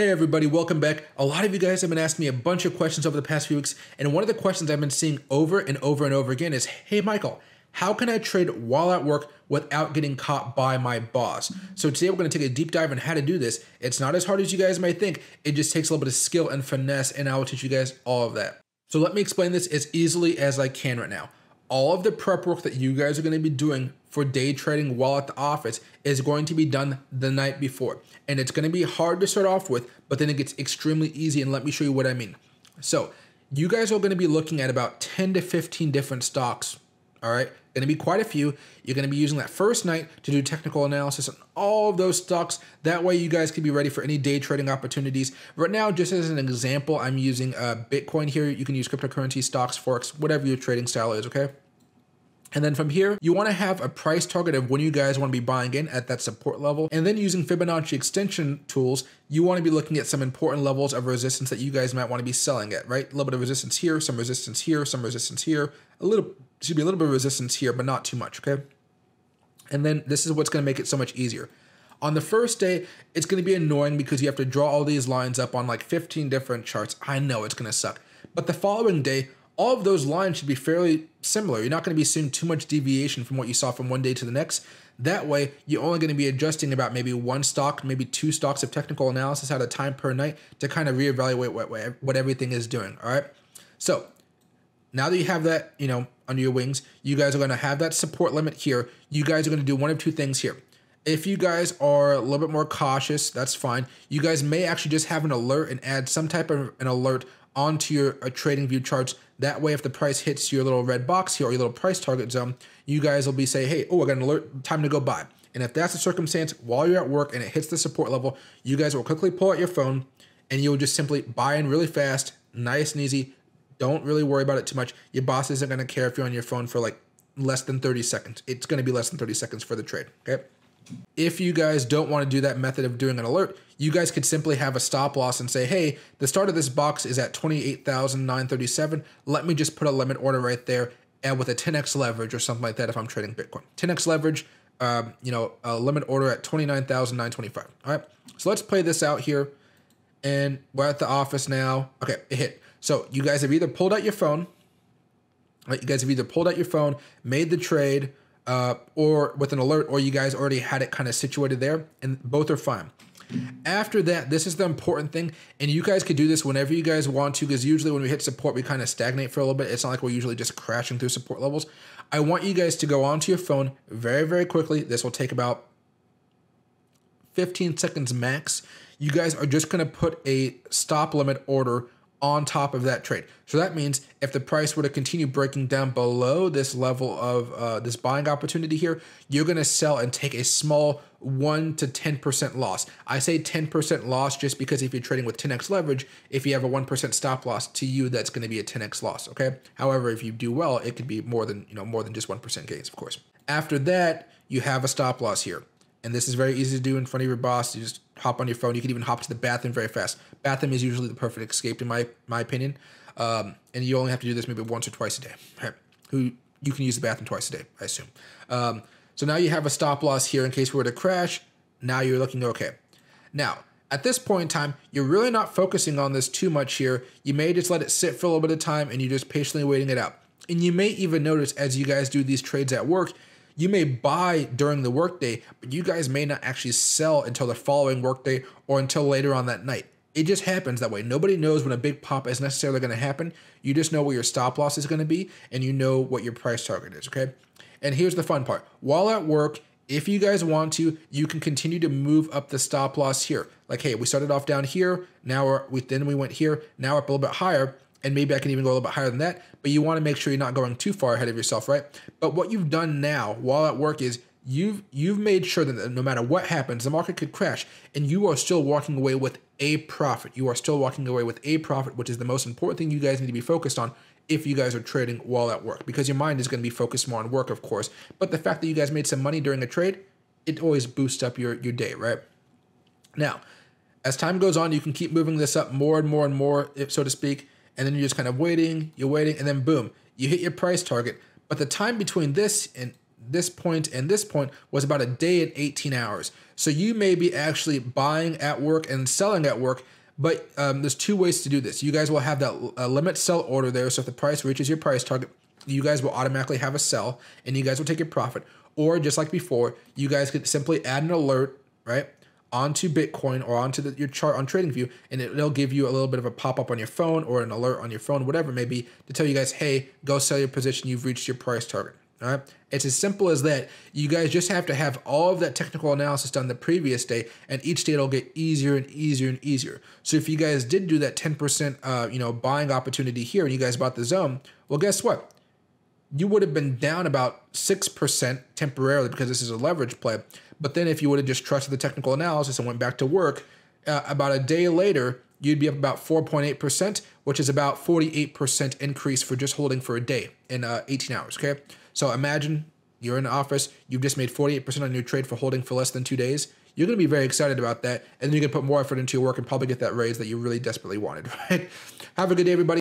Hey everybody, welcome back. A lot of you guys have been asking me a bunch of questions over the past few weeks, and one of the questions I've been seeing over and over and over again is, hey Michael, how can I trade while at work without getting caught by my boss? So today we're going to take a deep dive on how to do this. It's not as hard as you guys might think. It just takes a little bit of skill and finesse, and I will teach you guys all of that. So let me explain this as easily as I can right now all of the prep work that you guys are going to be doing for day trading while at the office is going to be done the night before. And it's going to be hard to start off with, but then it gets extremely easy. And let me show you what I mean. So, you guys are going to be looking at about 10 to 15 different stocks. All right, going to be quite a few. You're going to be using that first night to do technical analysis on all of those stocks. That way, you guys can be ready for any day trading opportunities. Right now, just as an example, I'm using uh, Bitcoin here. You can use cryptocurrency, stocks, forex, whatever your trading style is. Okay. And then from here, you want to have a price target of when you guys want to be buying in at that support level. And then using Fibonacci extension tools, you want to be looking at some important levels of resistance that you guys might want to be selling at, right? A little bit of resistance here, some resistance here, some resistance here, a little, should be a little bit of resistance here, but not too much, okay? And then this is what's going to make it so much easier. On the first day, it's going to be annoying because you have to draw all these lines up on like 15 different charts. I know it's going to suck. But the following day, all of those lines should be fairly similar. You're not going to be seeing too much deviation from what you saw from one day to the next. That way, you're only going to be adjusting about maybe one stock, maybe two stocks of technical analysis at a time per night to kind of reevaluate what, what everything is doing. All right. So now that you have that, you know, under your wings, you guys are going to have that support limit here. You guys are going to do one of two things here. If you guys are a little bit more cautious, that's fine. You guys may actually just have an alert and add some type of an alert onto your uh, TradingView charts. That way, if the price hits your little red box here or your little price target zone, you guys will be say, hey, oh, I got an alert, time to go buy. And if that's the circumstance while you're at work and it hits the support level, you guys will quickly pull out your phone and you'll just simply buy in really fast, nice and easy. Don't really worry about it too much. Your boss isn't going to care if you're on your phone for like less than 30 seconds. It's going to be less than 30 seconds for the trade. Okay. If you guys don't want to do that method of doing an alert, you guys could simply have a stop loss and say, hey, the start of this box is at 28,937. Let me just put a limit order right there and with a 10x leverage or something like that if I'm trading Bitcoin. 10x leverage, um, you know, a limit order at 29,925. All right. So let's play this out here. And we're at the office now. Okay, it hit. So you guys have either pulled out your phone, right? You guys have either pulled out your phone, made the trade, uh, or with an alert, or you guys already had it kind of situated there, and both are fine. After that, this is the important thing, and you guys could do this whenever you guys want to, because usually when we hit support, we kind of stagnate for a little bit. It's not like we're usually just crashing through support levels. I want you guys to go onto your phone very, very quickly. This will take about 15 seconds max. You guys are just going to put a stop limit order on top of that trade. So that means if the price were to continue breaking down below this level of uh, this buying opportunity here, you're going to sell and take a small 1 to 10% loss. I say 10% loss just because if you're trading with 10x leverage, if you have a 1% stop loss to you, that's going to be a 10x loss, okay? However, if you do well, it could be more than, you know, more than just 1% gains, of course. After that, you have a stop loss here. And this is very easy to do in front of your boss. You just hop on your phone. You can even hop to the bathroom very fast. Bathroom is usually the perfect escape, in my my opinion. Um, and you only have to do this maybe once or twice a day. Right? Who you can use the bathroom twice a day, I assume. Um, so now you have a stop loss here in case we were to crash. Now you're looking okay. Now, at this point in time, you're really not focusing on this too much here. You may just let it sit for a little bit of time and you're just patiently waiting it out. And you may even notice as you guys do these trades at work, you may buy during the workday, but you guys may not actually sell until the following workday or until later on that night. It just happens that way. Nobody knows when a big pop is necessarily going to happen. You just know where your stop loss is going to be and you know what your price target is, okay? And here's the fun part. While at work, if you guys want to, you can continue to move up the stop loss here. Like, hey, we started off down here, now we, then we went here, now up a little bit higher and maybe I can even go a little bit higher than that, but you want to make sure you're not going too far ahead of yourself, right? But what you've done now while at work is you've you've made sure that no matter what happens, the market could crash and you are still walking away with a profit. You are still walking away with a profit, which is the most important thing you guys need to be focused on if you guys are trading while at work because your mind is going to be focused more on work, of course. But the fact that you guys made some money during a trade, it always boosts up your your day, right? Now, as time goes on, you can keep moving this up more and more and more, so to speak and then you're just kind of waiting, you're waiting, and then boom, you hit your price target. But the time between this and this point and this point was about a day and 18 hours. So you may be actually buying at work and selling at work, but um, there's two ways to do this. You guys will have that uh, limit sell order there. So if the price reaches your price target, you guys will automatically have a sell and you guys will take your profit. Or just like before, you guys could simply add an alert, right? Onto Bitcoin or onto the, your chart on TradingView, and it, will give you a little bit of a pop up on your phone or an alert on your phone, whatever it may be, to tell you guys, hey, go sell your position. You've reached your price target. All right. It's as simple as that. You guys just have to have all of that technical analysis done the previous day, and each day it'll get easier and easier and easier. So if you guys did do that 10% uh, you know, buying opportunity here and you guys bought the zone, well, guess what? You would have been down about 6% temporarily because this is a leverage play. But then if you would have just trusted the technical analysis and went back to work, uh, about a day later, you'd be up about 4.8%, which is about 48% increase for just holding for a day in uh, 18 hours. Okay. So imagine you're in the office, you've just made 48% on your trade for holding for less than two days. You're going to be very excited about that. And then you can put more effort into your work and probably get that raise that you really desperately wanted, right? Have a good day, everybody.